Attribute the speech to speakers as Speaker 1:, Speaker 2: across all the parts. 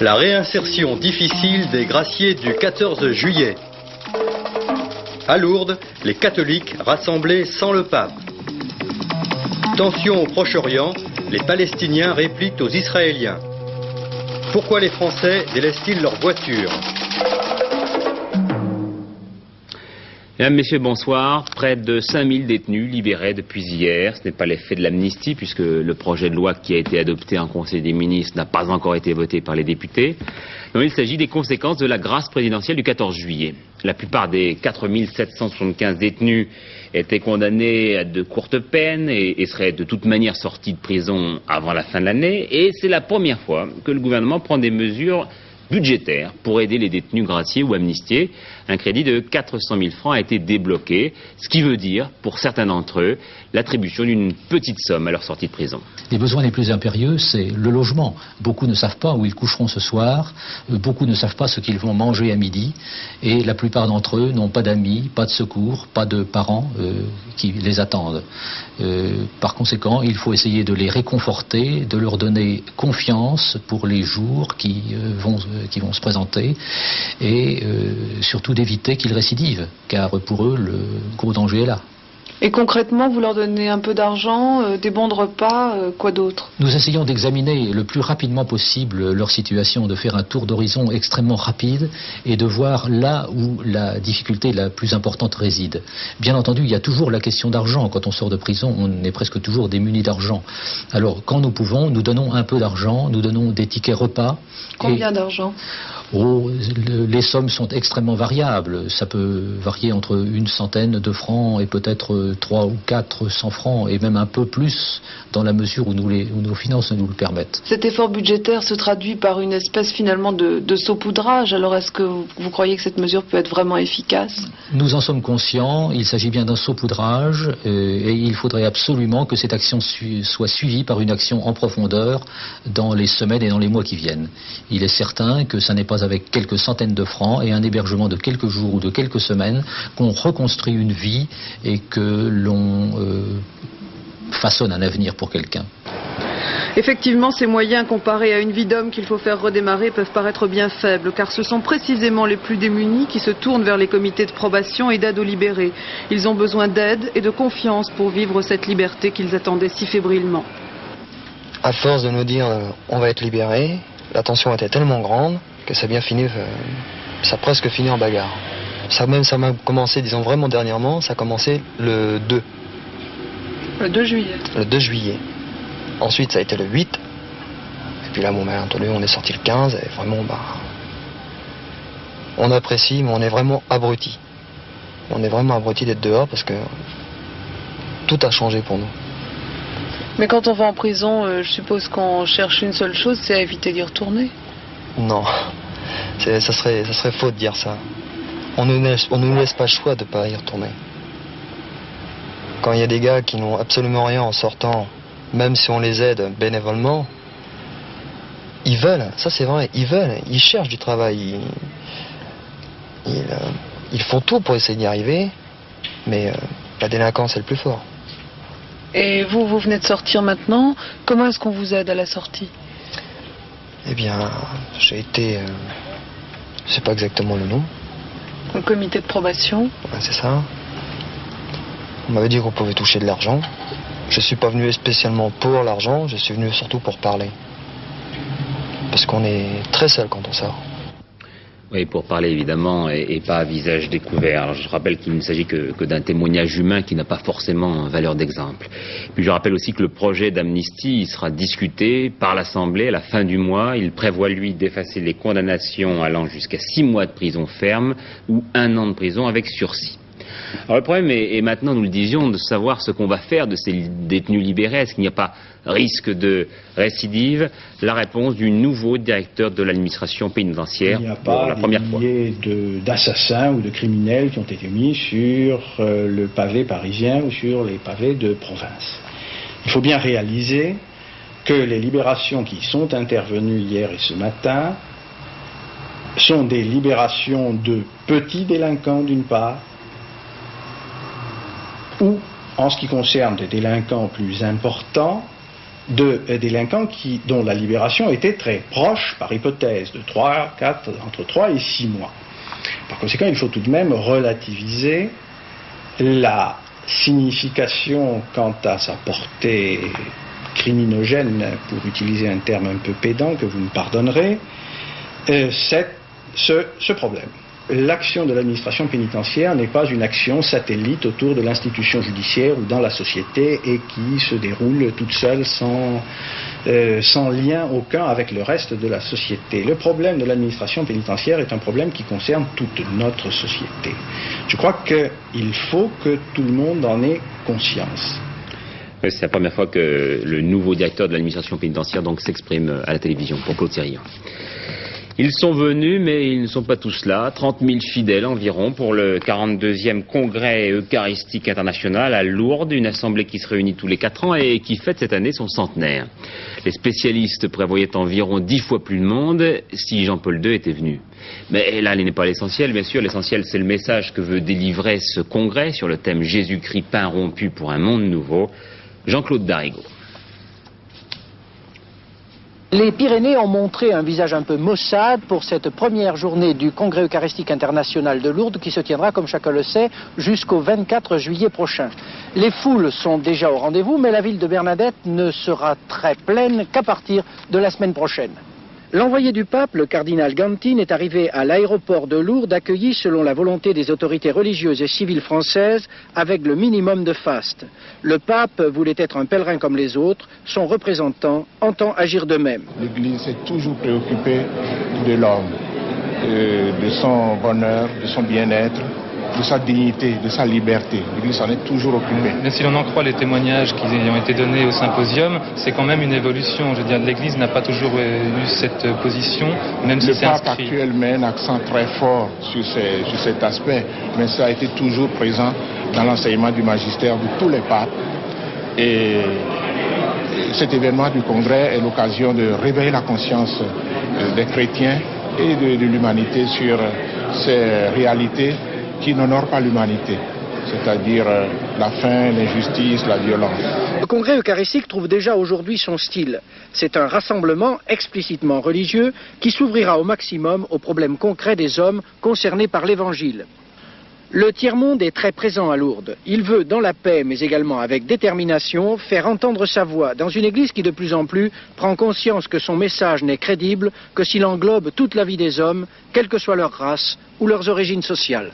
Speaker 1: La réinsertion difficile des graciés du 14 juillet. À Lourdes, les catholiques rassemblés sans le pape. Tension au Proche-Orient, les Palestiniens répliquent aux Israéliens. Pourquoi les Français délaissent-ils leurs voitures
Speaker 2: Mesdames, Messieurs, bonsoir. Près de 5000 détenus libérés depuis hier. Ce n'est pas l'effet de l'amnistie puisque le projet de loi qui a été adopté en Conseil des ministres n'a pas encore été voté par les députés. Il s'agit des conséquences de la grâce présidentielle du 14 juillet. La plupart des 4775 détenus étaient condamnés à de courtes peines et, seraient de toute manière sortis de prison avant la fin de l'année. Et c'est la première fois que le gouvernement prend des mesures budgétaire pour aider les détenus graciés ou amnistiés. Un crédit de 400 000 francs a été débloqué, ce qui veut dire, pour certains d'entre eux, l'attribution d'une petite somme à leur sortie de prison.
Speaker 3: Les besoins les plus impérieux, c'est le logement. Beaucoup ne savent pas où ils coucheront ce soir, beaucoup ne savent pas ce qu'ils vont manger à midi, et la plupart d'entre eux n'ont pas d'amis, pas de secours, pas de parents euh, qui les attendent. Euh, par conséquent, il faut essayer de les réconforter, de leur donner confiance pour les jours qui, euh, vont, qui vont se présenter, et surtout d'éviter qu'ils récidivent, car pour eux, le gros danger est là.
Speaker 4: Et concrètement, vous leur donnez un peu d'argent, euh, des bons de repas, euh, quoi d'autre?
Speaker 3: Nous essayons d'examiner le plus rapidement possible leur situation, de faire un tour d'horizon extrêmement rapide et de voir là où la difficulté la plus importante réside. Bien entendu, il y a toujours la question d'argent. Quand on sort de prison, on est presque toujours démuni d'argent. Alors, quand nous pouvons, nous donnons un peu d'argent, nous donnons des tickets repas.
Speaker 4: Combien d'argent?
Speaker 3: Oh, le- les sommes sont extrêmement variables. Ça peut varier entre une centaine de francs et peut-être euh, trois ou quatre cents francs, et même un peu plus dans la mesure où, nous les- où nos finances nous le permettent.
Speaker 4: Cet effort budgétaire se traduit par une espèce finalement de, de saupoudrage. Alors est-ce que vous, vous croyez que cette mesure peut être vraiment efficace?
Speaker 3: Nous en sommes conscients, il s'agit bien d'un saupoudrage euh, et il faudrait absolument que cette action su- soit suivie par une action en profondeur dans les semaines et dans les mois qui viennent. Il est certain que ce n'est pas avec quelques centaines de francs et un hébergement de quelques jours ou de quelques semaines qu'on reconstruit une vie et que l'on euh, façonne un avenir pour quelqu'un.
Speaker 4: Effectivement, ces moyens comparés à une vie d'homme qu'il faut faire redémarrer peuvent paraître bien faibles, car ce sont précisément les plus démunis qui se tournent vers les comités de probation et d'aide aux libérés. Ils ont besoin d'aide et de confiance pour vivre cette liberté qu'ils attendaient si fébrilement.
Speaker 5: À force de nous dire euh, on va être libéré, la tension était tellement grande que ça a bien fini, euh, ça a presque fini en bagarre. Ça même ça m'a commencé, disons vraiment dernièrement, ça a commencé le 2,
Speaker 4: Le 2 juillet.
Speaker 5: le 2 juillet. Ensuite ça a été le 8. Et puis là bon ben entendu on est sorti le 15 et vraiment bah on apprécie mais on est vraiment abruti. On est vraiment abruti d'être dehors parce que tout a changé pour nous.
Speaker 4: Mais quand on va en prison, euh, je suppose qu'on cherche une seule chose, c'est à éviter d'y retourner.
Speaker 5: Non, ça serait, serait faux de dire ça. On ne nous laisse, pas le choix de pas y retourner. Quand il y a des gars qui n'ont absolument rien en sortant, même si on les aide bénévolement, ils veulent, ça c'est vrai, ils veulent, ils cherchent du travail, ils, euh, font tout pour essayer d'y arriver, mais euh, la délinquance est le plus fort.
Speaker 4: Et vous, vous venez de sortir maintenant. Comment est-ce qu'on vous aide à la sortie?
Speaker 5: Eh bien, j'ai été, euh, je sais pas exactement le nom,
Speaker 4: Au comité de probation
Speaker 5: Ouais, c'est ça. On m'avait dit qu'on pouvait toucher de l'argent. Je suis pas venu spécialement pour l'argent, je suis venu surtout pour parler. Parce qu'on est très seul quand on sort.
Speaker 2: Oui, pour parler évidemment et, pas à visage découvert. Je rappelle qu'il ne s'agit que, que d'un témoignage humain qui n'a pas forcément valeur d'exemple. Puis je rappelle aussi que le projet d'amnistie sera discuté par l'Assemblée à la fin du mois. Il prévoit lui d'effacer les condamnations allant jusqu'à six mois de prison ferme ou un an de prison avec sursis. Alors le problème est, maintenant, nous le disions, de savoir ce qu'on va faire de ces détenus libérés. Est-ce qu'il n'y a pas risque de récidive? La réponse du nouveau directeur de l'administration pénitentiaire
Speaker 6: Il n'y a
Speaker 2: pour
Speaker 6: pas
Speaker 2: la
Speaker 6: des
Speaker 2: première fois.
Speaker 6: d'assassins ou de criminels qui ont été mis sur euh, le pavé parisien ou sur les pavés de province. Il faut bien réaliser que les libérations qui sont intervenues hier et ce matin sont des libérations de petits délinquants d'une part, en ce qui concerne des délinquants plus importants, de euh, délinquants qui, dont la libération était très proche, par hypothèse, de 3, 4, entre 3 et 6 mois. Par conséquent, il faut tout de même relativiser la signification quant à sa portée criminogène, pour utiliser un terme un peu pédant que vous me pardonnerez, euh, ce, ce problème l'action de l'administration pénitentiaire n'est pas une action satellite autour de l'institution judiciaire ou dans la société et qui se déroule toute seule sans, euh, sans lien aucun avec le reste de la société. Le problème de l'administration pénitentiaire est un problème qui concerne toute notre société. Je crois qu'il faut que tout le monde en ait conscience.
Speaker 2: C'est la première fois que le nouveau directeur de l'administration pénitentiaire s'exprime à la télévision pour Claude ils sont venus, mais ils ne sont pas tous là. 30 000 fidèles environ pour le 42e congrès eucharistique international à Lourdes, une assemblée qui se réunit tous les quatre ans et qui fête cette année son centenaire. Les spécialistes prévoyaient environ dix fois plus de monde si Jean-Paul II était venu. Mais là, il n'est pas l'essentiel, bien sûr. L'essentiel, c'est le message que veut délivrer ce congrès sur le thème Jésus-Christ pain rompu pour un monde nouveau. Jean-Claude Darigo.
Speaker 7: Les Pyrénées ont montré un visage un peu maussade pour cette première journée du Congrès Eucharistique International de Lourdes qui se tiendra, comme chacun le sait, jusqu'au 24 juillet prochain. Les foules sont déjà au rendez-vous, mais la ville de Bernadette ne sera très pleine qu'à partir de la semaine prochaine. L'envoyé du pape, le cardinal Gantin, est arrivé à l'aéroport de Lourdes, accueilli selon la volonté des autorités religieuses et civiles françaises, avec le minimum de faste. Le pape voulait être un pèlerin comme les autres, son représentant entend agir de même.
Speaker 8: L'Église s'est toujours préoccupée de l'homme, euh, de son bonheur, de son bien-être, de sa dignité, de sa liberté. L'Église en est toujours occupée.
Speaker 9: Mais si l'on en croit les témoignages qui ont été donnés au symposium, c'est quand même une évolution. Je veux dire, l'Église n'a pas toujours eu cette position, même si c'est
Speaker 8: inscrit. Le pape actuel met un accent très fort sur, sur cet aspect, mais ça a été toujours présent dans l'enseignement du magistère de tous les papes. Et cet événement du Congrès est l'occasion de réveiller la conscience euh, des chrétiens et de, de l'humanité sur ces réalités qui n'honore pas l'humanité, c'est-à-dire euh, la faim, l'injustice, la violence.
Speaker 7: Le congrès eucharistique trouve déjà aujourd'hui son style. C'est un rassemblement explicitement religieux qui s'ouvrira au maximum aux problèmes concrets des hommes concernés par l'Évangile. Le tiers-monde est très présent à Lourdes. Il veut, dans la paix, mais également avec détermination, faire entendre sa voix dans une Église qui, de plus en plus, prend conscience que son message n'est crédible que s'il englobe toute la vie des hommes, quelle que soit leur race ou leurs origines sociales.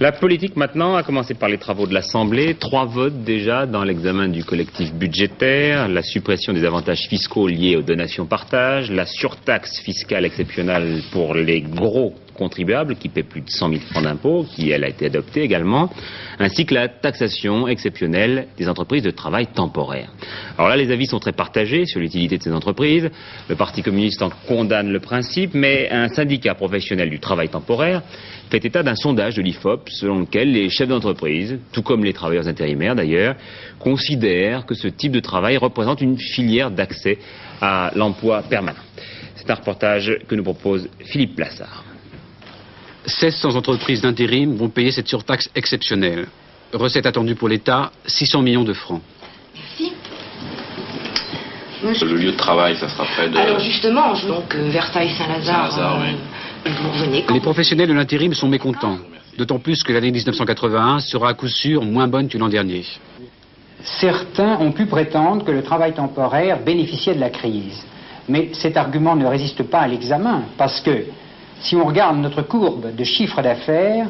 Speaker 2: La politique maintenant a commencé par les travaux de l'Assemblée, trois votes déjà dans l'examen du collectif budgétaire, la suppression des avantages fiscaux liés aux donations partage, la surtaxe fiscale exceptionnelle pour les gros contribuables qui paient plus de 100 000 francs d'impôts, qui elle a été adoptée également, ainsi que la taxation exceptionnelle des entreprises de travail temporaire. Alors là, les avis sont très partagés sur l'utilité de ces entreprises. Le Parti communiste en condamne le principe, mais un syndicat professionnel du travail temporaire fait état d'un sondage de l'IFOP selon lequel les chefs d'entreprise, tout comme les travailleurs intérimaires d'ailleurs, considèrent que ce type de travail représente une filière d'accès à l'emploi permanent. C'est un reportage que nous propose Philippe Plassard.
Speaker 10: 1600 entreprises d'intérim vont payer cette surtaxe exceptionnelle. Recette attendue pour l'État, 600 millions de francs.
Speaker 11: Merci. Le lieu de travail, ça sera près de...
Speaker 12: Alors justement, donc euh, Versailles-Saint-Lazare, Saint oui.
Speaker 10: Les professionnels de l'intérim sont mécontents, d'autant plus que l'année 1981 sera à coup sûr moins bonne que l'an dernier.
Speaker 13: Certains ont pu prétendre que le travail temporaire bénéficiait de la crise. Mais cet argument ne résiste pas à l'examen, parce que si on regarde notre courbe de chiffre d'affaires,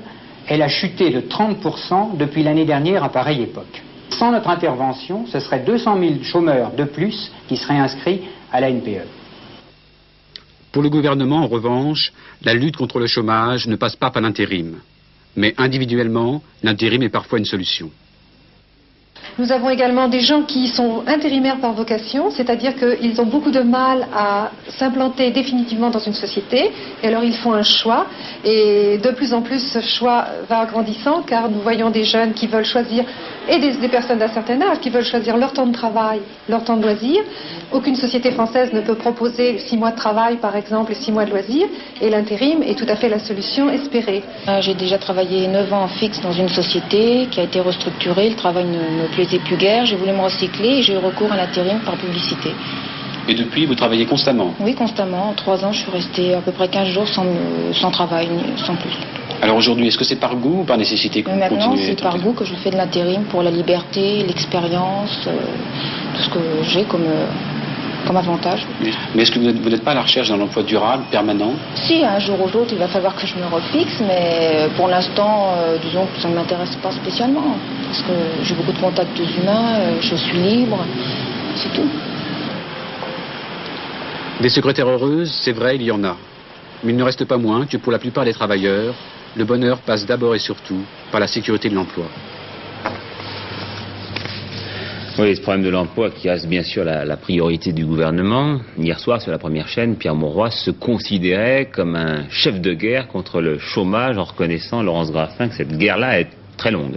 Speaker 13: elle a chuté de 30% depuis l'année dernière à pareille époque. Sans notre intervention, ce serait 200 000 chômeurs de plus qui seraient inscrits à la NPE.
Speaker 10: Pour le gouvernement, en revanche, la lutte contre le chômage ne passe pas par l'intérim. Mais individuellement, l'intérim est parfois une solution.
Speaker 14: Nous avons également des gens qui sont intérimaires par vocation, c'est-à-dire qu'ils ont beaucoup de mal à s'implanter définitivement dans une société, et alors ils font un choix, et de plus en plus ce choix va agrandissant, car nous voyons des jeunes qui veulent choisir et des, personnes d'un certain âge qui veulent choisir leur temps de travail, leur temps de loisir. Aucune société française ne peut proposer six mois de travail, par exemple, et six mois de loisir, et l'intérim est tout à fait la solution espérée.
Speaker 12: Ah, j'ai déjà travaillé neuf ans fixe dans une société qui a été restructurée, le travail ne me plaisait plus guère, j'ai voulu me recycler et j'ai eu recours à l'intérim par publicité.
Speaker 10: Et depuis, vous travaillez constamment
Speaker 12: Oui, constamment. En trois ans, je suis restée à peu près 15 jours sans, sans travail, sans plus.
Speaker 10: Alors aujourd'hui, est-ce que c'est par goût ou par nécessité que
Speaker 12: vous Maintenant, c'est par goût que je fais de l'intérim pour la liberté, l'expérience, euh, tout ce que j'ai comme, euh, comme avantage.
Speaker 10: Mais est-ce que vous n'êtes pas à la recherche d'un emploi durable, permanent?
Speaker 12: Si, un jour ou l'autre, il va falloir que je me refixe, mais euh, pour l'instant, disons que ça ne m'intéresse pas spécialement. Parce que j'ai beaucoup de contacts humains, je suis libre, c'est tout.
Speaker 10: Des secrétaires heureuses, c'est vrai, il y en a. Mais il ne reste pas moins que pour la plupart des travailleurs, le bonheur passe d'abord et surtout par la sécurité de l'emploi.
Speaker 2: Oui, ce problème de l'emploi qui reste bien sûr la, priorité du gouvernement. Hier soir, sur la première chaîne, Pierre Mauroy se considérait comme un chef de guerre contre le chômage en reconnaissant, Laurence Graffin, que cette guerre-là est très longue.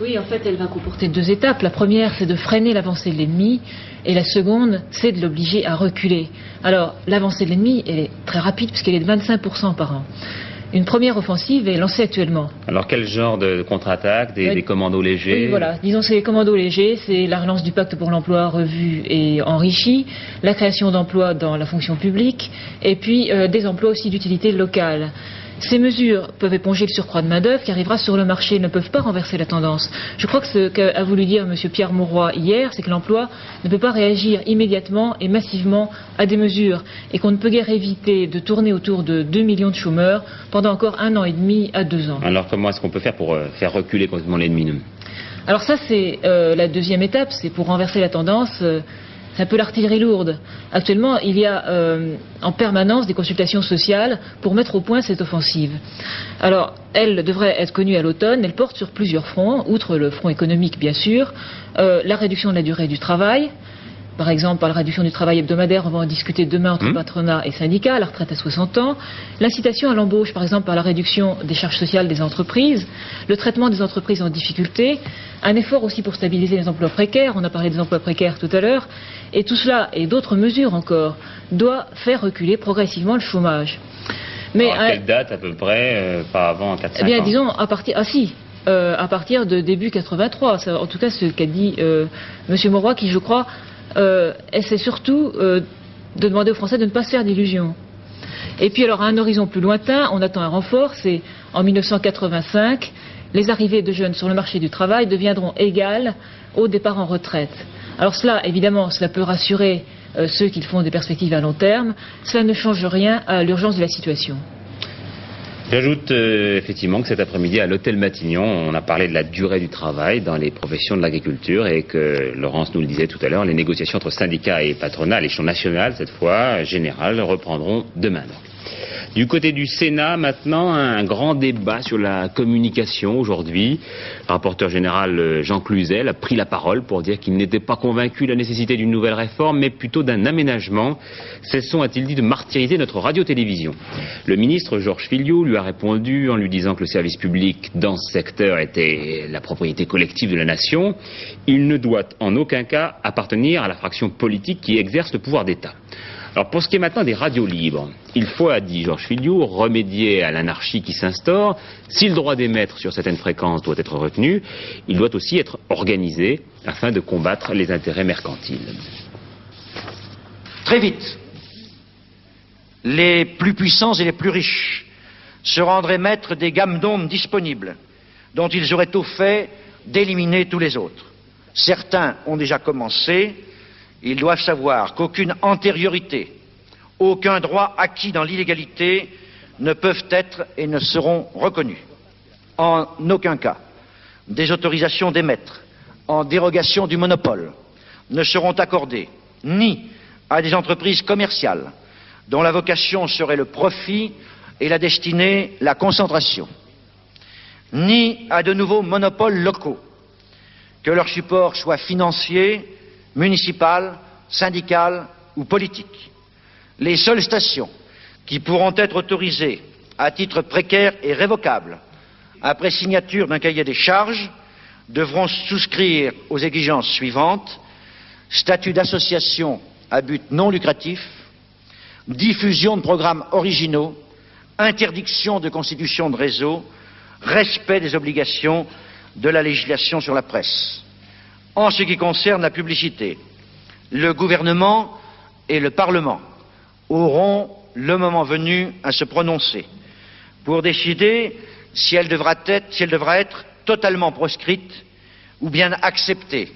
Speaker 15: Oui, en fait, elle va comporter deux étapes. La première, c'est de freiner l'avancée de l'ennemi, et la seconde, c'est de l'obliger à reculer. Alors, l'avancée de l'ennemi, elle est très rapide, puisqu'elle est de 25% par an. Une première offensive est lancée actuellement.
Speaker 2: Alors quel genre de contre-attaque? Des, commandos légers?
Speaker 15: Oui, voilà. Disons c'est les commandos légers, c'est la relance du pacte pour l'emploi revu et enrichi, la création d'emplois dans la fonction publique, et puis euh, des emplois aussi d'utilité locale. Ces mesures peuvent éponger le surcroît de main-d'œuvre qui arrivera sur le marché, ne peuvent pas renverser la tendance. Je crois que ce qu'a voulu dire M. Pierre Mauroy hier, c'est que l'emploi ne peut pas réagir immédiatement et massivement à des mesures et qu'on ne peut guère éviter de tourner autour de 2 millions de chômeurs pendant encore un an et demi à deux ans.
Speaker 2: Alors comment est-ce qu'on peut faire pour euh, faire reculer complètement l'ennemi
Speaker 15: alors ça, c'est euh, la deuxième étape, c'est pour renverser la tendance. Euh, c'est un peu l'artillerie lourde. Actuellement, il y a euh, en permanence des consultations sociales pour mettre au point cette offensive. Alors, elle devrait être connue à l'automne. Elle porte sur plusieurs fronts, outre le front économique, bien sûr, euh, la réduction de la durée du travail, par exemple par la réduction du travail hebdomadaire, on va en discuter demain entre mmh. patronat et syndicats, la retraite à 60 ans, l'incitation à l'embauche, par exemple par la réduction des charges sociales des entreprises, le traitement des entreprises en difficulté, un effort aussi pour stabiliser les emplois précaires, on a parlé des emplois précaires tout à l'heure, et tout cela, et d'autres mesures encore, doit faire reculer progressivement le chômage.
Speaker 2: Mais à quelle date à peu près, euh, pas avant 4
Speaker 15: Eh bien, disons à partir, ah si, euh, à partir de début 83, en tout cas ce qu'a dit euh, M. Mauroy, qui je crois euh, c'est surtout euh, de demander aux Français de ne pas se faire d'illusions. Et puis alors à un horizon plus lointain, on attend un renfort, c'est en 1985, les arrivées de jeunes sur le marché du travail deviendront égales au départ en retraite. Alors cela, évidemment, cela peut rassurer euh, ceux qui font des perspectives à long terme, cela ne change rien à l'urgence de la situation.
Speaker 2: J'ajoute euh, effectivement que cet après-midi à l'hôtel Matignon, on a parlé de la durée du travail dans les professions de l'agriculture et que Laurence nous le disait tout à l'heure, les négociations entre syndicats et patronat, l'échelon national cette fois, général, reprendront demain. Du côté du Sénat, maintenant, un grand débat sur la communication aujourd'hui. Le rapporteur général euh, Jean Cluzel a pris la parole pour dire qu'il n'était pas convaincu de la nécessité d'une nouvelle réforme, mais plutôt d'un aménagement. Cessons, a-t-il dit, de martyriser notre radio-télévision? Le ministre Georges Filiou lui a répondu en lui disant que le service public dans ce secteur était la propriété collective de la nation. Il ne doit en aucun cas appartenir à la fraction politique qui exerce le pouvoir d'État. Alors pour ce qui est maintenant des radios libres, il faut, a dit Georges Filiou, remédier à l'anarchie qui s'instaure. Si le droit d'émettre sur certaines fréquences doit être retenu, il doit aussi être organisé afin de combattre les intérêts mercantiles.
Speaker 16: Très vite, les plus puissants et les plus riches se rendraient maîtres des gammes d'ondes disponibles, dont ils auraient au fait d'éliminer tous les autres. Certains ont déjà commencé, ils doivent savoir qu'aucune antériorité, aucun droit acquis dans l'illégalité ne peuvent être et ne seront reconnus. En aucun cas, des autorisations d'émettre en dérogation du monopole ne seront accordées ni à des entreprises commerciales dont la vocation serait le profit et la destinée la concentration, ni à de nouveaux monopoles locaux, que leur support soit financier municipales, syndicales ou politiques. Les seules stations qui pourront être autorisées à titre précaire et révocable après signature d'un cahier des charges devront souscrire aux exigences suivantes statut d'association à but non lucratif, diffusion de programmes originaux, interdiction de constitution de réseau, respect des obligations de la législation sur la presse. En ce qui concerne la publicité, le gouvernement et le Parlement auront, le moment venu, à se prononcer pour décider si elle devra être, totalement proscrite ou bien acceptée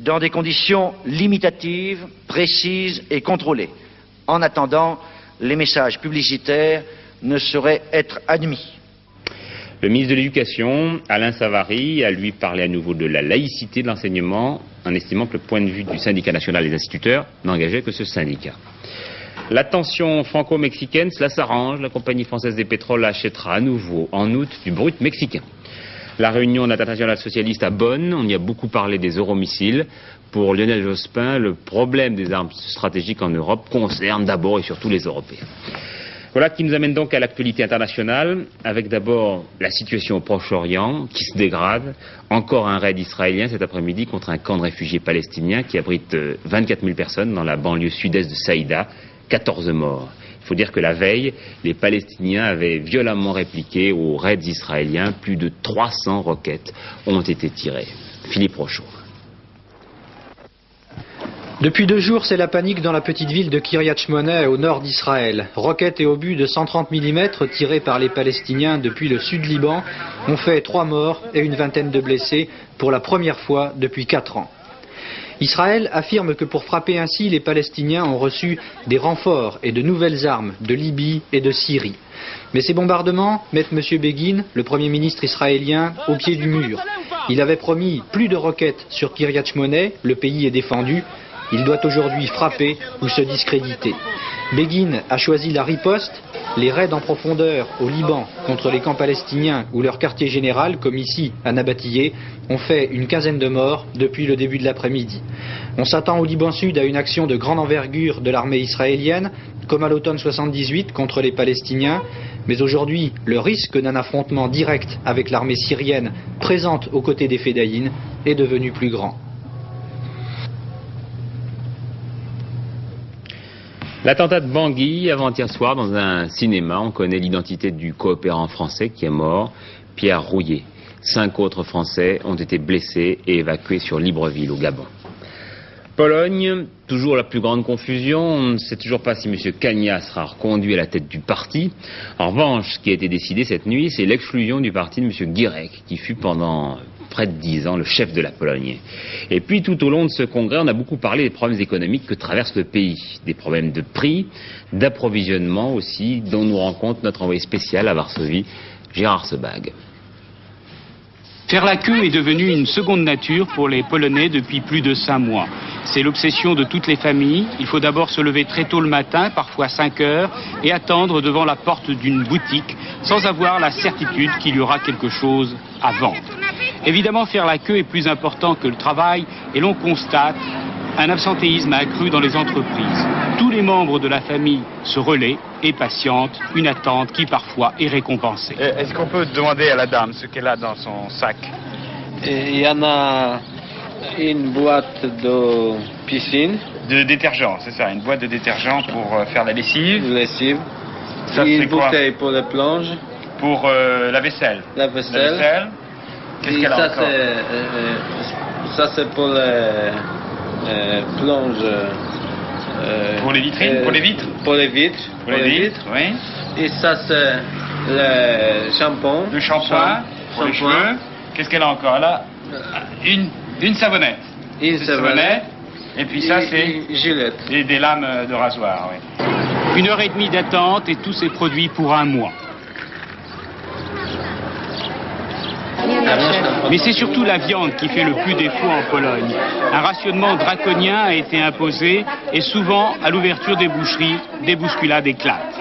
Speaker 16: dans des conditions limitatives, précises et contrôlées. En attendant, les messages publicitaires ne sauraient être admis.
Speaker 2: Le ministre de l'Éducation, Alain Savary, a lui parlé à nouveau de la laïcité de l'enseignement, en estimant que le point de vue du syndicat national des instituteurs n'engageait que ce syndicat. La tension franco-mexicaine, cela s'arrange. La compagnie française des pétroles achètera à nouveau en août du brut mexicain. La réunion internationale socialiste à Bonn, on y a beaucoup parlé des euromissiles. Pour Lionel Jospin, le problème des armes stratégiques en Europe concerne d'abord et surtout les Européens. Voilà qui nous amène donc à l'actualité internationale, avec d'abord la situation au Proche-Orient qui se dégrade. Encore un raid israélien cet après-midi contre un camp de réfugiés palestiniens qui abrite 24 000 personnes dans la banlieue sud-est de Saïda. 14 morts. Il faut dire que la veille, les Palestiniens avaient violemment répliqué aux raids israéliens. Plus de 300 roquettes ont été tirées. Philippe Rochaud.
Speaker 17: Depuis deux jours, c'est la panique dans la petite ville de Kiryat Shmona au nord d'Israël. Roquettes et obus de 130 mm tirés par les Palestiniens depuis le sud Liban ont fait trois morts et une vingtaine de blessés pour la première fois depuis quatre ans. Israël affirme que pour frapper ainsi, les Palestiniens ont reçu des renforts et de nouvelles armes de Libye et de Syrie. Mais ces bombardements mettent M. Begin, le Premier ministre israélien, au pied du mur. Il avait promis plus de roquettes sur Kiryat Shmona, le pays est défendu, il doit aujourd'hui frapper ou se discréditer. Begin a choisi la riposte, les raids en profondeur au Liban contre les camps palestiniens ou leur quartier général, comme ici à Nabatillé, ont fait une quinzaine de morts depuis le début de l'après-midi. On s'attend au Liban Sud à une action de grande envergure de l'armée israélienne, comme à l'automne 78 contre les Palestiniens, mais aujourd'hui, le risque d'un affrontement direct avec l'armée syrienne présente aux côtés des Fédayines est devenu plus grand.
Speaker 2: L'attentat de Bangui avant-hier soir dans un cinéma, on connaît l'identité du coopérant français qui est mort, Pierre Rouillet. Cinq autres Français ont été blessés et évacués sur Libreville au Gabon. Pologne, toujours la plus grande confusion. On ne sait toujours pas si M. Kania sera reconduit à la tête du parti. En revanche, ce qui a été décidé cette nuit, c'est l'exclusion du parti de M. Girek, qui fut pendant près de dix ans le chef de la Pologne. Et puis, tout au long de ce congrès, on a beaucoup parlé des problèmes économiques que traverse le pays. Des problèmes de prix, d'approvisionnement aussi, dont nous rend compte notre envoyé spécial à Varsovie, Gérard Sebag.
Speaker 18: Faire la queue est devenu une seconde nature pour les Polonais depuis plus de cinq mois. C'est l'obsession de toutes les familles. Il faut d'abord se lever très tôt le matin, parfois 5 heures, et attendre devant la porte d'une boutique sans avoir la certitude qu'il y aura quelque chose à vendre. Évidemment, faire la queue est plus important que le travail et l'on constate un absentéisme accru dans les entreprises. Tous les membres de la famille se relaient et patientent, une attente qui parfois est récompensée.
Speaker 19: Est-ce qu'on peut demander à la dame ce qu'elle a dans son sac?
Speaker 20: Il y en a une boîte de piscine.
Speaker 19: De détergent, c'est ça, une boîte de détergent pour euh, faire la lessive.
Speaker 20: Lessive.
Speaker 19: Ça,
Speaker 20: une
Speaker 19: quoi?
Speaker 20: bouteille pour la plonge.
Speaker 19: Pour euh, la vaisselle.
Speaker 20: La vaisselle.
Speaker 19: Qu'est-ce qu'elle a encore?
Speaker 20: euh, euh, ça, c'est pour les euh, plonges.
Speaker 19: Pour les vitrines, pour les vitres?
Speaker 20: Pour les vitres.
Speaker 19: Pour les vitres, oui.
Speaker 20: Et ça, c'est le shampoing.
Speaker 19: Le shampoing, pour les
Speaker 20: Shampoing.
Speaker 19: cheveux. Qu'est-ce qu'elle a encore? Elle a une, une savonnette.
Speaker 20: Une savonnette.
Speaker 19: Et puis ça, c'est des, des lames de rasoir, oui.
Speaker 18: Une heure et demie d'attente et tous ces produits pour un mois. Mais c'est surtout la viande qui fait le plus défaut en Pologne. Un rationnement draconien a été imposé et souvent, à l'ouverture des boucheries, des bousculades éclatent.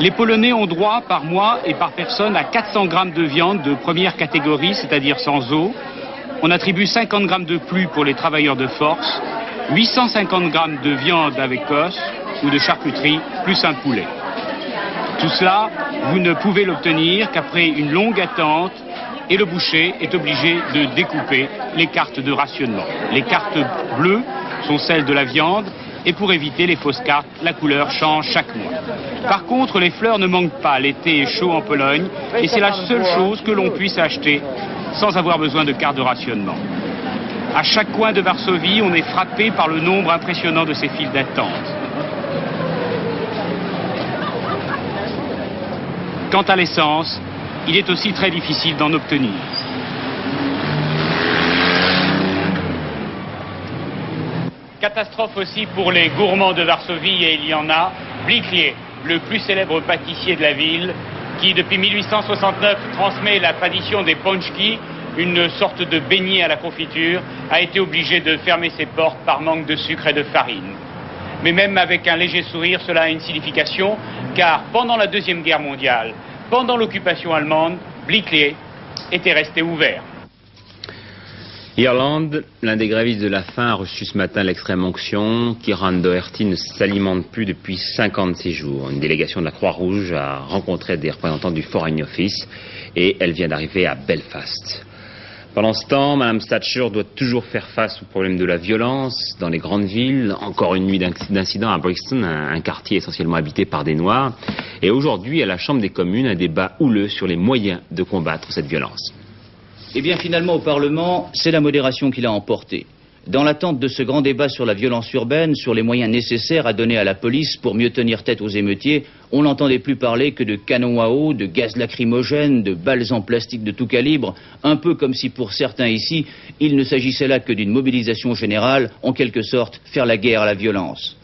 Speaker 18: Les Polonais ont droit par mois et par personne à 400 grammes de viande de première catégorie, c'est-à-dire sans eau. On attribue 50 grammes de plus pour les travailleurs de force, 850 grammes de viande avec os ou de charcuterie, plus un poulet. Tout cela, vous ne pouvez l'obtenir qu'après une longue attente et le boucher est obligé de découper les cartes de rationnement. Les cartes bleues sont celles de la viande et pour éviter les fausses cartes, la couleur change chaque mois. Par contre, les fleurs ne manquent pas, l'été est chaud en Pologne et c'est la seule chose que l'on puisse acheter sans avoir besoin de carte de rationnement. À chaque coin de Varsovie, on est frappé par le nombre impressionnant de ces files d'attente. Quant à l'essence, il est aussi très difficile d'en obtenir. Catastrophe aussi pour les gourmands de Varsovie, et il y en a. Bliklier, le plus célèbre pâtissier de la ville, qui depuis 1869 transmet la tradition des ponchki, une sorte de beignet à la confiture, a été obligé de fermer ses portes par manque de sucre et de farine. Mais même avec un léger sourire, cela a une signification, car pendant la Deuxième Guerre mondiale, pendant l'occupation allemande, Bliklier était resté ouvert.
Speaker 2: Irlande, l'un des grévistes de la faim a reçu ce matin l'extrême onction. Kieran Doherty ne s'alimente plus depuis 56 jours. Une délégation de la Croix-Rouge a rencontré des représentants du Foreign Office et elle vient d'arriver à Belfast. Pendant ce temps, Mme Thatcher doit toujours faire face au problème de la violence dans les grandes villes. Encore une nuit d'incident à Brixton, un quartier essentiellement habité par des Noirs. Et aujourd'hui, à la Chambre des communes, un débat houleux sur les moyens de combattre cette violence.
Speaker 21: Eh bien, finalement, au Parlement, c'est la modération qui l'a emporté. Dans l'attente de ce grand débat sur la violence urbaine, sur les moyens nécessaires à donner à la police pour mieux tenir tête aux émeutiers, on n'entendait plus parler que de canons à eau, de gaz lacrymogènes, de balles en plastique de tout calibre, un peu comme si pour certains ici, il ne s'agissait là que d'une mobilisation générale, en quelque sorte faire la guerre à la violence.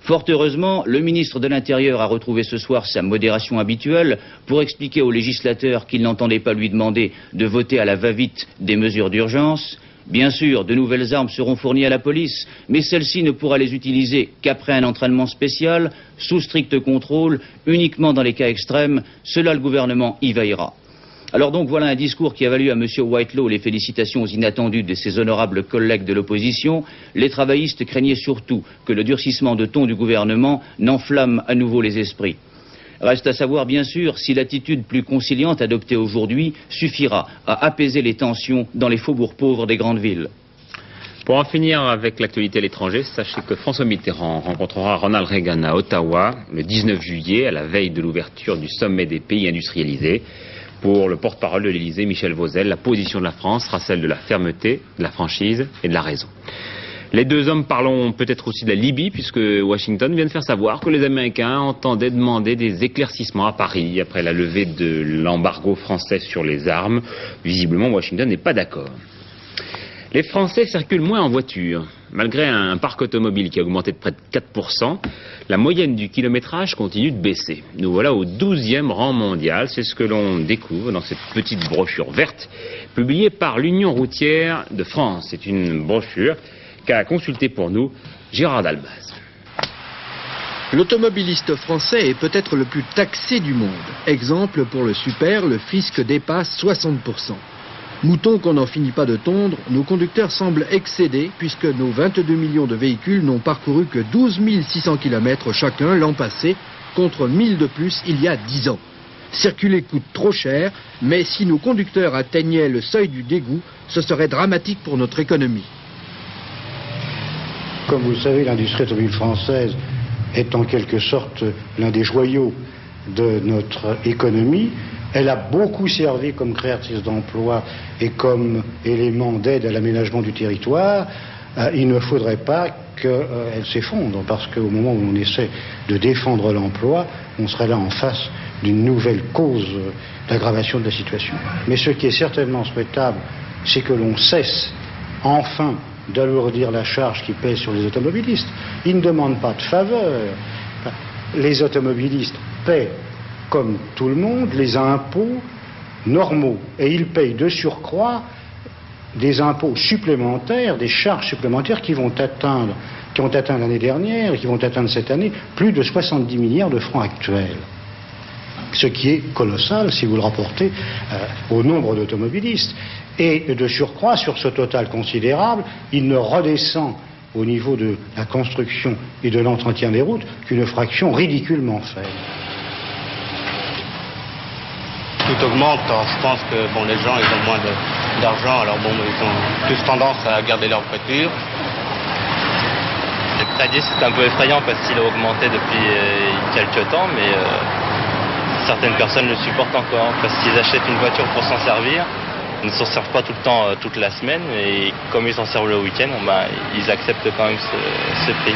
Speaker 21: Fort heureusement, le ministre de l'Intérieur a retrouvé ce soir sa modération habituelle pour expliquer aux législateurs qu'il n'entendait pas lui demander de voter à la va-vite des mesures d'urgence. Bien sûr, de nouvelles armes seront fournies à la police, mais celle-ci ne pourra les utiliser qu'après un entraînement spécial, sous strict contrôle, uniquement dans les cas extrêmes. Cela, le gouvernement y veillera. Alors donc voilà un discours qui a valu à M. Whitelaw les félicitations inattendues de ses honorables collègues de l'opposition. Les travaillistes craignaient surtout que le durcissement de ton du gouvernement n'enflamme à nouveau les esprits. Reste à savoir, bien sûr, si l'attitude plus conciliante adoptée aujourd'hui suffira à apaiser les tensions dans les faubourgs pauvres des grandes villes.
Speaker 2: Pour en finir avec l'actualité à l'étranger, sachez que François Mitterrand rencontrera Ronald Reagan à Ottawa le 19 juillet, à la veille de l'ouverture du sommet des pays industrialisés. Pour le porte-parole de l'Élysée, Michel Vauzel, la position de la France sera celle de la fermeté, de la franchise et de la raison. Les deux hommes parlons peut-être aussi de la Libye, puisque Washington vient de faire savoir que les Américains entendaient demander des éclaircissements à Paris après la levée de l'embargo français sur les armes. Visiblement, Washington n'est pas d'accord. Les Français circulent moins en voiture. Malgré un parc automobile qui a augmenté de près de 4%, la moyenne du kilométrage continue de baisser. Nous voilà au 12e rang mondial. C'est ce que l'on découvre dans cette petite brochure verte publiée par l'Union routière de France. C'est une brochure qu'a consultée pour nous Gérard Dalbaz.
Speaker 22: L'automobiliste français est peut-être le plus taxé du monde. Exemple pour le super, le fisc dépasse 60%. Mouton qu'on n'en finit pas de tondre, nos conducteurs semblent excédés puisque nos 22 millions de véhicules n'ont parcouru que 12 600 km chacun l'an passé, contre 1000 de plus il y a 10 ans. Circuler coûte trop cher, mais si nos conducteurs atteignaient le seuil du dégoût, ce serait dramatique pour notre économie.
Speaker 23: Comme vous le savez, l'industrie automobile française est en quelque sorte l'un des joyaux de notre économie. Elle a beaucoup servi comme créatrice d'emplois et comme élément d'aide à l'aménagement du territoire. Euh, il ne faudrait pas qu'elle s'effondre, parce qu'au moment où on essaie de défendre l'emploi, on serait là en face d'une nouvelle cause d'aggravation de la situation. Mais ce qui est certainement souhaitable, c'est que l'on cesse enfin d'alourdir la charge qui pèse sur les automobilistes. Ils ne demandent pas de faveur. Les automobilistes paient comme tout le monde, les impôts normaux. Et ils payent de surcroît des impôts supplémentaires, des charges supplémentaires qui vont atteindre, qui ont atteint l'année dernière et qui vont atteindre cette année plus de 70 milliards de francs actuels. Ce qui est colossal si vous le rapportez euh, au nombre d'automobilistes. Et de surcroît, sur ce total considérable, il ne redescend au niveau de la construction et de l'entretien des routes qu'une fraction ridiculement faible.
Speaker 24: tout augmente. je pense que bon, les gens ils ont moins d'argent, alors bon, ils ont plus tendance à garder leur voiture.
Speaker 25: Le crédit c'est un peu effrayant parce qu'il a augmenté depuis euh, quelques temps, mais euh, certaines personnes le supportent encore parce qu'ils achètent une voiture pour s'en servir. Ils ne s'en servent pas tout le temps, euh, toute la semaine, et comme ils s'en servent le week-end, bah, ils acceptent quand même ce, prix.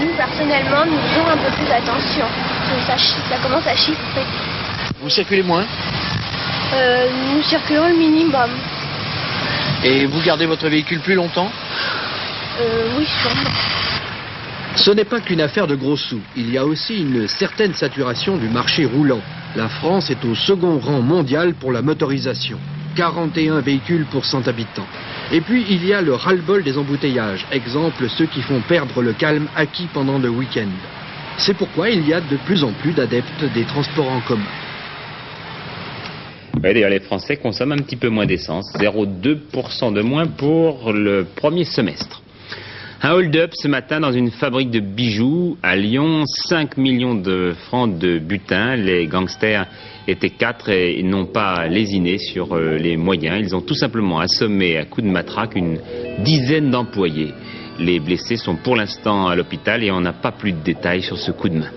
Speaker 26: Nous, personnellement, nous faisons un peu plus attention. Ça, ça commence à chiffrer.
Speaker 22: Vous circulez moins
Speaker 26: Nous circulons le minimum.
Speaker 22: Et vous gardez votre véhicule plus longtemps
Speaker 26: Oui, sûrement.
Speaker 22: Ce n'est pas qu'une affaire de gros sous. Il y a aussi une certaine saturation du marché roulant. La France est au second rang mondial pour la motorisation. 41 véhicules pour 100 habitants. Et puis il y a le ras-le-bol des embouteillages, exemple ceux qui font perdre le calme acquis pendant le week-end. C'est pourquoi il y a de plus en plus d'adeptes des transports en commun.
Speaker 2: les Français consomment un petit peu moins d'essence, 0,2% de moins pour le premier semestre. Un hold-up ce matin dans une fabrique de bijoux à Lyon, 5 millions de francs de butin. Les gangsters étaient quatre et n'ont pas lésiné sur euh, les moyens. Ils ont tout simplement assommé à coups de matraque une dizaine d'employés. Les blessés sont pour l'instant à l'hôpital et on n'a pas plus de détails sur ce coup de main.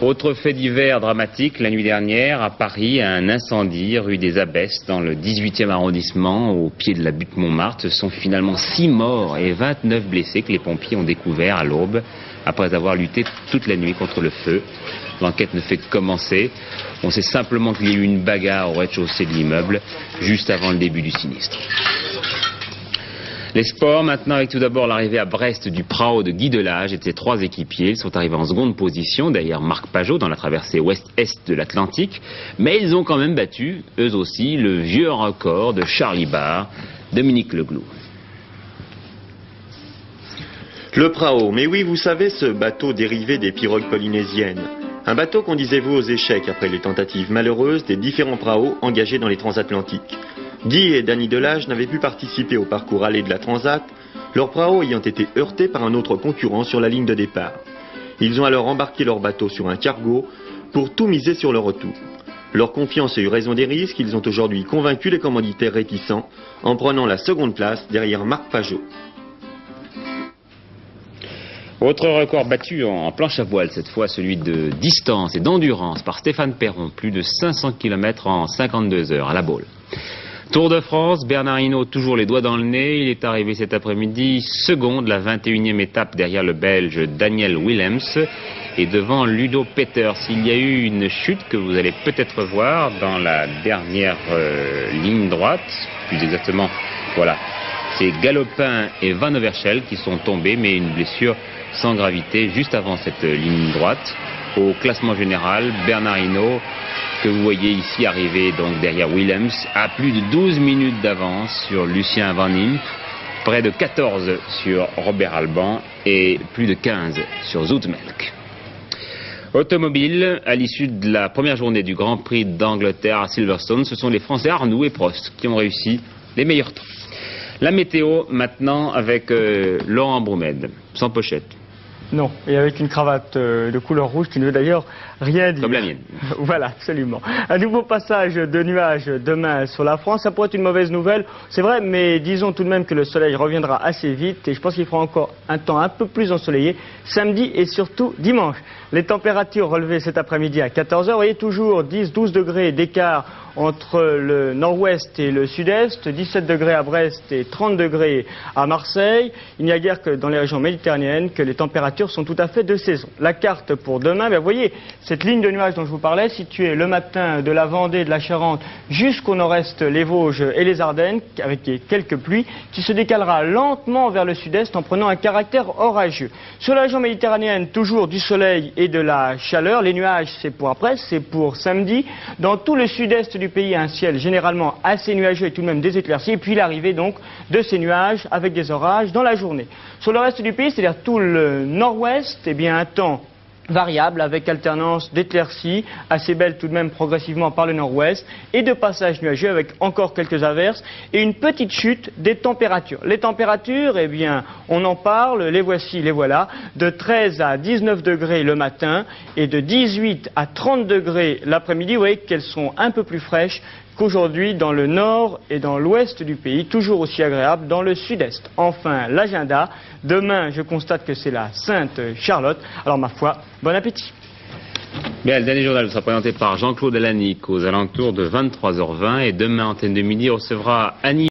Speaker 2: Autre fait divers dramatique, la nuit dernière, à Paris, un incendie rue des Abbesses, dans le 18e arrondissement, au pied de la butte Montmartre. Ce sont finalement 6 morts et 29 blessés que les pompiers ont découverts à l'aube, après avoir lutté toute la nuit contre le feu. L'enquête ne fait que commencer. On sait simplement qu'il y a eu une bagarre au rez-de-chaussée de l'immeuble, juste avant le début du sinistre. Les sports maintenant avec tout d'abord l'arrivée à Brest du Prao de Guy Delage et de ses trois équipiers. Ils sont arrivés en seconde position derrière Marc Pajot dans la traversée ouest-est de l'Atlantique. Mais ils ont quand même battu, eux aussi, le vieux record de Charlie Barr, Dominique Leglou.
Speaker 27: Le Prao, mais oui, vous savez, ce bateau dérivé des pirogues polynésiennes. Un bateau qu'on disait vous aux échecs après les tentatives malheureuses des différents Praos engagés dans les transatlantiques. Guy et Danny Delage n'avaient pu participer au parcours aller de la Transat, leur prao ayant été heurté par un autre concurrent sur la ligne de départ. Ils ont alors embarqué leur bateau sur un cargo pour tout miser sur le retour. Leur confiance a eu raison des risques, ils ont aujourd'hui convaincu les commanditaires réticents en prenant la seconde place derrière Marc Pajot.
Speaker 2: Autre record battu en planche à voile, cette fois celui de distance et d'endurance par Stéphane Perron, plus de 500 km en 52 heures à la Baule. Tour de France, Bernard Hinault toujours les doigts dans le nez. Il est arrivé cet après-midi second de la 21e étape derrière le Belge Daniel Willems et devant Ludo Peters. Il y a eu une chute que vous allez peut-être voir dans la dernière euh, ligne droite, plus exactement, voilà. C'est Galopin et Van Overschel qui sont tombés, mais une blessure sans gravité juste avant cette ligne droite. Au classement général, Bernard Hinault que vous voyez ici arriver donc derrière Willems a plus de 12 minutes d'avance sur Lucien Van Imp, près de 14 sur Robert Alban et plus de 15 sur Zoutmelk. Automobile, à l'issue de la première journée du Grand Prix d'Angleterre à Silverstone, ce sont les Français Arnoux et Prost qui ont réussi les meilleurs temps. La météo maintenant avec euh, Laurent Broumed, sans pochette.
Speaker 28: Non, et avec une cravate euh, de couleur rouge qui ne veut d'ailleurs rien dire.
Speaker 2: Comme la mienne.
Speaker 28: voilà, absolument. Un nouveau passage de nuages demain sur la France, ça pourrait être une mauvaise nouvelle, c'est vrai, mais disons tout de même que le soleil reviendra assez vite et je pense qu'il fera encore un temps un peu plus ensoleillé samedi et surtout dimanche. Les températures relevées cet après-midi à 14h, vous voyez toujours 10-12 degrés d'écart entre le nord-ouest et le sud-est, 17 degrés à Brest et 30 degrés à Marseille. Il n'y a guère que dans les régions méditerranéennes que les températures sont tout à fait de saison. La carte pour demain, ben, vous voyez, cette ligne de nuages dont je vous parlais, située le matin de la Vendée, de la Charente jusqu'au nord-est, les Vosges et les Ardennes, avec quelques pluies, qui se décalera lentement vers le sud-est en prenant un caractère orageux. Sur la région méditerranéenne, toujours du soleil et de la chaleur. Les nuages, c'est pour après, c'est pour samedi. Dans tout le sud-est du pays, un ciel généralement assez nuageux et tout de même des éclaircies. Et puis l'arrivée donc de ces nuages avec des orages dans la journée. Sur le reste du pays, c'est-à-dire tout le nord-ouest, eh bien un temps variable avec alternance d'éclaircies, assez belle tout de même progressivement par le nord-ouest, et de passages nuageux avec encore quelques averses et une petite chute des températures. Les températures, eh bien, on en parle, les voici, les voilà, de 13 à 19 degrés le matin et de 18 à 30 degrés l'après-midi. Vous voyez qu'elles sont un peu plus fraîches qu'aujourd'hui dans le nord et dans l'ouest du pays, toujours aussi agréable dans le sud-est. Enfin, l'agenda. Demain, je constate que c'est la Sainte Charlotte. Alors, ma foi, bon appétit.
Speaker 2: Bien, le dernier journal sera présenté par Jean-Claude Alanic aux alentours de 23h20 et demain, antenne de midi, recevra Annie